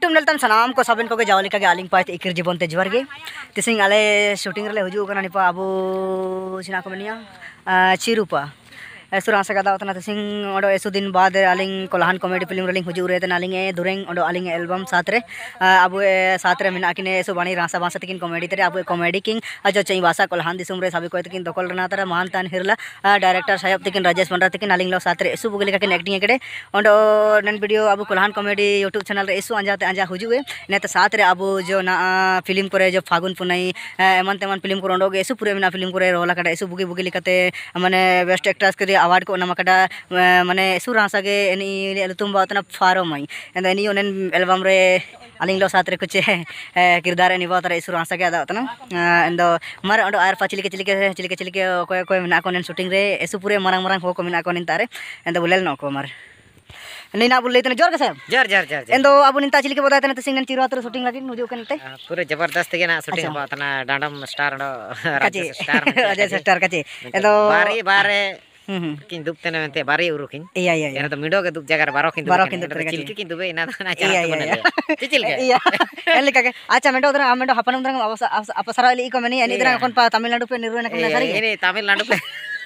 YouTube नेलतान सामान को सबन को जावली का आलिंग पाए इकिर जीवन ते गे तिसिंग आले शूटिंग हजूक निपा अबो सिना को मनिया चिरुपा। एसुर आशा कदा उतना तिसिंग ओडो एसु दिन बाद आलिंग कोलाहान कॉमेडी फ़िल्म रेलिंग हजू रे तन आलिंग ए दुरेंग ओडो आलिंग एल्बम साथ रे अब साथ रे मिना किने एसु बाणी रासा बासा तकिन कॉमेडी तेरे अब कॉमेडी अजो चई वासा कोलाहान दिसुम रे साबि कोय तकिन दखल रना तारा महान तान हिरला डायरेक्टर साहेब तकिन राजेश पंडा तकिन आलिंग लो साथ रे एसु बुगली काकिन एक्टिंग नन वीडियो अब कोलाहान कॉमेडी यूट्यूब चैनल रे एसु अंजाते अंजा हजू ने तो साथ रे जो ना फ़िल्म जो फागुन पुनाई एमन तेमन फ़िल्म को ओडोगे एसु पूरे मिना फ़िल्म करे रोला काटा एसु बुगी बुगी लिकाते माने बेस्ट एक्ट्रेस के अवार्ड को मानने सुर हाँसागे इनतना फारम अंदर इन उन एलबाम अली सातरे को चे किरदार निभा इसुर हाँसागे अदा मार अंड चिलिके चिलिके चिलिके चिलिके को शूटिंग सूपुर मांग मांग को मेतारे अंदर बोले को मार नीना बोल लेते ज़ोर साहब ज़ोर ज़ोर ज़ोर एन तो अब निता चिलके बता तने तसिंग ने चिरवा शूटिंग लागिन हुजो पूरे ज़बरदस्त के शूटिंग बा डांडम स्टार स्टार स्टार बारे बारे kin duk tena mente bare uru kin iya iya era to mido ke duk jagar baro kin baro kin chil ki kin dube ina na chara to bana chichil ke iya elle kage acha mendo udra amendo hapanum udra apasara ile ikomani ani idra kon tamil nadu pe nirvana kan sari ene tamil nadu pe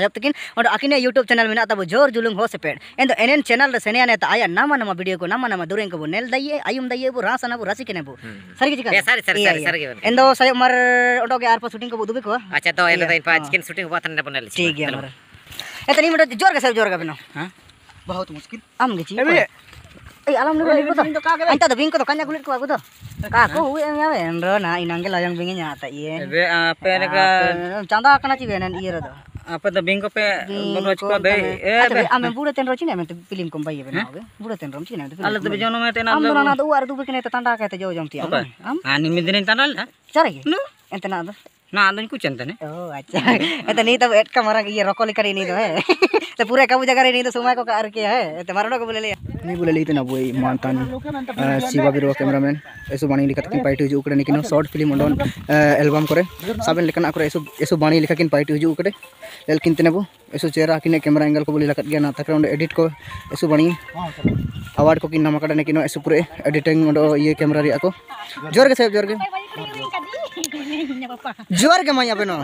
आकिने YouTube channel में तब ज़ोर जुलुंग हो shaped एंदो एनन channel रे सेने तो आया नामा नामा वीडियो को नामा नामा दुरें को नेल दइए आयुम दइए बु रासना बु रासी केने बु सरी के चिका सरी सरी सरी सरी एंदो साय मर ओडो के आर पर शूटिंग को दुबे को। अच्छा तो तो शूटिंग ने ठीक है ज़ोर के सब ज़ोर का बिनो। हाँ? बहुत मुश्किल। आम गेची ए alam ni ko to anta do bing ko to kanya kulit ko aku to ka ko hu ya endro na inang ke layang bingnya nyata iye be ape ka chanda kana chi benen iye ro apa to bing ko pe bonoj ko de e be ame bura ten ro chi ne me film kom bai bena oge bura ten rom chi ne ala to bejono me ten am na na do ar du bekene ta tanda ka te jo jom ti am ani midin tanal na chare ge no ente na do ना आदमी कुछ अंत नहीं ओ अच्छा तो नहीं तो eight का मरा ये रोकोली करी नहीं तो तो पूरे कबू जगह नहीं तो सुमा को कर के है। तो मारनो को बोले ले नहीं बोले ले तो ना बोई मानतान शिवा बिरो कैमरामैन, ऐसो बाणी लिखा तकिन पाइट हुजू उकड़े निकिन शॉर्ट फ़िल्म उडोन एल्बम करे। साबेन लेकना करे, ऐसो ऐसो बाणी लिखा किन पाइट हुजू उकड़े। लेकिन तने बो ऐसो चेहरा किने कैमरा एंगल को बोले लकत गया ना तकरे एडिट को, ऐसो बाणी। अवार्ड को किन नाम कड़ा निकिन ऐसो पूरे एडिटिंग ये कैमरा रिया को। ज़ोर के साहब ज़ोर के जुआर के माया बेनो।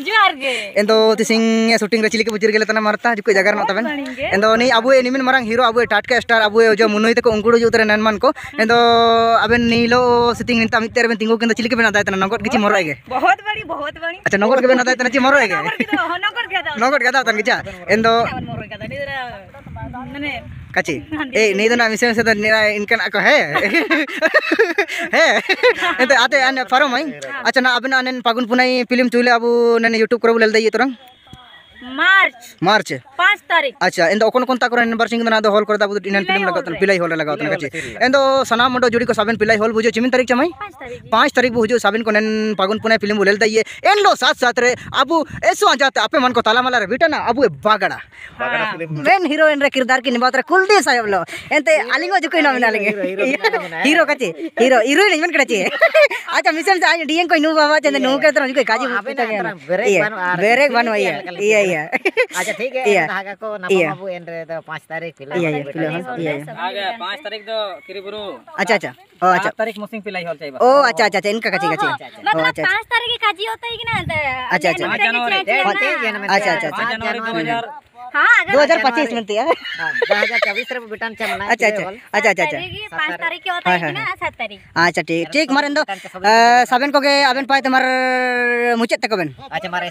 जुआर के। एंदो तिसिंग शूटिंग रे चिली के बुजिर गेले तना मारता जुको जगह न तबेन। एंदो नि अबु निमिन मारंग हीरो अबु टाटका स्टार अबु जो मुनुई तको उंगुडु जुतरे ननमान को। एंदो अबेन नीलो सिटिंग निता मितेर बेन तिंगो केंदो चिली के बेना दाय तना नगट किछि मरय गे। बहुत बड़ी बहुत बड़ी अच्छा नगट के बेना दाय तना चि मरय गे। नगट के दाव नगट के दाव तन किचा एंदो kaci eh ini tuh nak misalnya saya nira inkan aku he he itu ate ane farom mai acha na abin anen pagun punai film chule abu nane youtube karo bulel dai turang मार्च। मार्च। पाँच तारीख। अच्छा इन ओकन कोन ताकर number सिंग ना दो hall करता बुद इन film लगात पिलाई hall लगात कचे इन दो सना मंडो जोड़ी को साबिन पिलाई हॉल बुझो चिमिन तारीख चमई? पाँच तारीख। बुझो साबिन को नन पागुन पुने फ़िल्म बोलेल दइए एन लो साथ साथ रे अबु एसो जाते आपे मन को ताला माला रे बेटा ना अबु बागड़ा। मेन हीरोइन रे किरदार की निभात रे कुलदीप साहब लो। एंते आलिंगो जुको ना मिना लेंगे। हीरो कचे हीरो हीरोइन मन कचे अच्छा मिशन से डीएन को नु बाबा चंद नु के तरह जुको काजी बेरेक बनवा ये ये iya aja ठीक है iya. haga ko nama mabu endre to 5 tarik pilih. Iya iya pilih iya haga 5 tarik do kiri buru. अच्छा अच्छा ओ अच्छा तारीख मुसिंग पिलाई हॉल चाहिए ओ अच्छा अच्छा अच्छा इनका कची कची मतलब 5 तारीख की काजी होता है कि ना अच्छा अच्छा जनवरी अच्छा अच्छा जनवरी 2000 दो हज़ार पच्चीस अच्छा अच्छा अच्छा अच्छा अच्छा पाँच तारीख के होता ना सात तारीख अच्छा ठीक ठीक मारे दो साबेन को पाए तुम्हारे मुचे तक अच्छा मारे